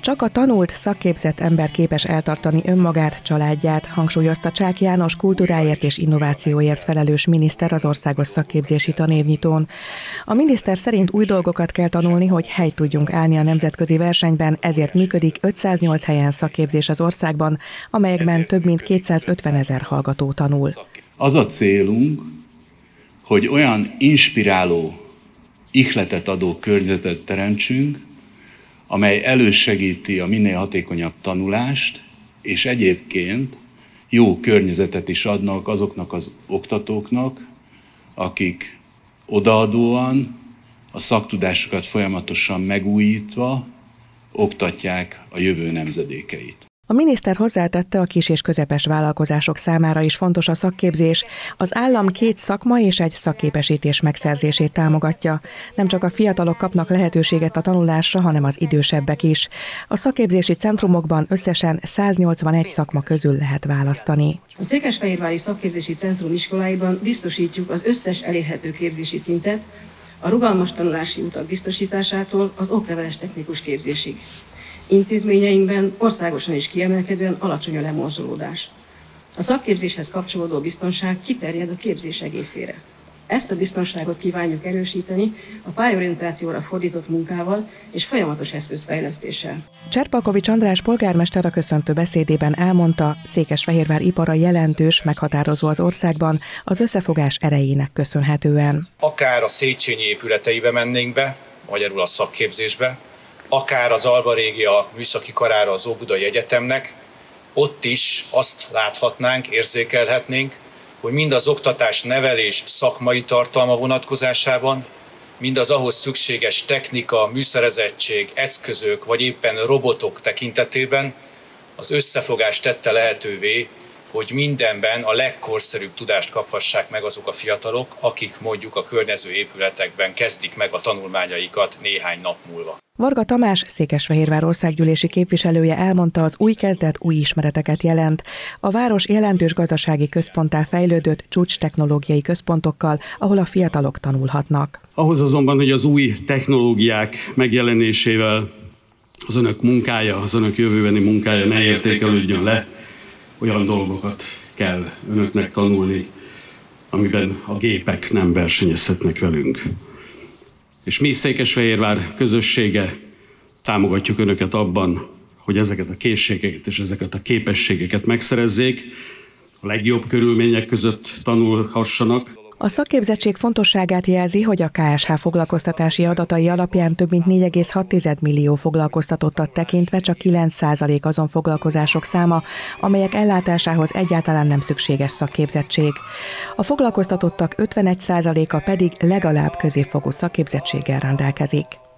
Csak a tanult, szakképzett ember képes eltartani önmagát, családját, hangsúlyozta Csák János kultúráért és innovációért felelős miniszter az országos szakképzési tanévnyitón. A miniszter szerint új dolgokat kell tanulni, hogy helyt tudjunk állni a nemzetközi versenyben, ezért működik 508 helyen szakképzés az országban, amelyekben több mint 250 ezer hallgató tanul. Az a célunk, hogy olyan inspiráló, ihletet adó környezetet teremtsünk, amely elősegíti a minél hatékonyabb tanulást, és egyébként jó környezetet is adnak azoknak az oktatóknak, akik odaadóan, a szaktudásukat folyamatosan megújítva oktatják a jövő nemzedékeit. A miniszter hozzátette, a kis és közepes vállalkozások számára is fontos a szakképzés. Az állam két szakma és egy szakképesítés megszerzését támogatja. Nem csak a fiatalok kapnak lehetőséget a tanulásra, hanem az idősebbek is. A szakképzési centrumokban összesen 181 szakma közül lehet választani. A Székesfehérvári Szakképzési Centrum iskoláiban biztosítjuk az összes elérhető képzési szintet, a rugalmas tanulási utak biztosításától az okleveles technikus képzésig. Intézményeinkben országosan is kiemelkedően alacsony a lemorzsolódás. A szakképzéshez kapcsolódó biztonság kiterjed a képzés egészére. Ezt a biztonságot kívánjuk erősíteni a pályorientációra fordított munkával és folyamatos eszközfejlesztéssel. Cserpalkovics András polgármester a köszöntő beszédében elmondta, Székesfehérvár ipara jelentős, meghatározó az országban az összefogás erejének köszönhetően. Akár a Széchenyi épületeibe mennénk be, magyarul a szakképzésbe, akár az Alba Régia műszaki karára az Óbudai Egyetemnek, ott is azt láthatnánk, érzékelhetnénk, hogy mind az oktatás nevelés szakmai tartalma vonatkozásában, mind az ahhoz szükséges technika, műszerezettség, eszközök vagy éppen robotok tekintetében az összefogás tette lehetővé, hogy mindenben a legkorszerűbb tudást kaphassák meg azok a fiatalok, akik mondjuk a környező épületekben kezdik meg a tanulmányaikat néhány nap múlva. Varga Tamás, Székesfehérvár országgyűlési képviselője elmondta, az új kezdet új ismereteket jelent. A város jelentős gazdasági központtá fejlődött csúcs technológiai központokkal, ahol a fiatalok tanulhatnak. Ahhoz azonban, hogy az új technológiák megjelenésével az önök munkája, az önök jövőbeni munkája ne értékelődjön le, olyan dolgokat kell önöknek tanulni, amiben a gépek nem versenyezhetnek velünk és mi Székesfehérvár közössége támogatjuk Önöket abban, hogy ezeket a készségeket és ezeket a képességeket megszerezzék, a legjobb körülmények között tanulhassanak, a szakképzettség fontosságát jelzi, hogy a KSH foglalkoztatási adatai alapján több mint 4,6 millió foglalkoztatottat tekintve csak 9% azon foglalkozások száma, amelyek ellátásához egyáltalán nem szükséges szakképzettség. A foglalkoztatottak 51%-a pedig legalább középfogú szakképzettséggel rendelkezik.